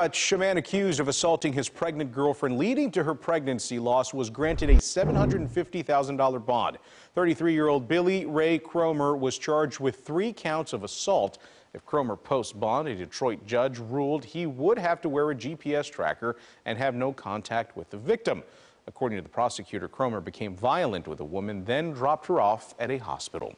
A man accused of assaulting his pregnant girlfriend leading to her pregnancy loss was granted a $750,000 bond. 33-year-old Billy Ray Cromer was charged with three counts of assault. If Cromer posts bond, a Detroit judge ruled he would have to wear a GPS tracker and have no contact with the victim. According to the prosecutor, Cromer became violent with a woman, then dropped her off at a hospital.